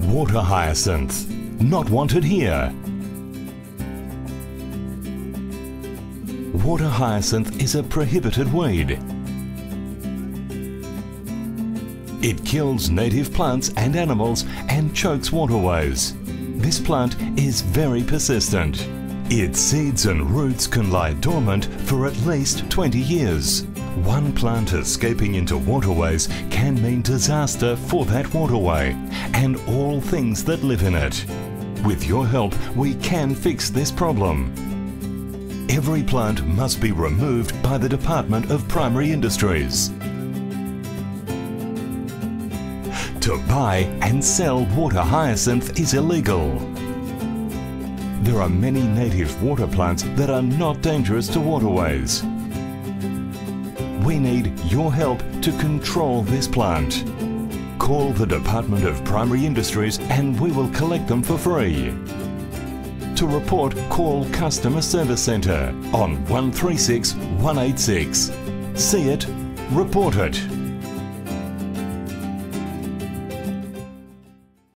Water hyacinth. Not wanted here. Water hyacinth is a prohibited weed. It kills native plants and animals and chokes waterways. This plant is very persistent. Its seeds and roots can lie dormant for at least 20 years. One plant escaping into waterways can mean disaster for that waterway and all things that live in it. With your help, we can fix this problem. Every plant must be removed by the Department of Primary Industries. To buy and sell water hyacinth is illegal. There are many native water plants that are not dangerous to waterways. We need your help to control this plant. Call the Department of Primary Industries and we will collect them for free. To report, call Customer Service Centre on 136 186. See it, report it.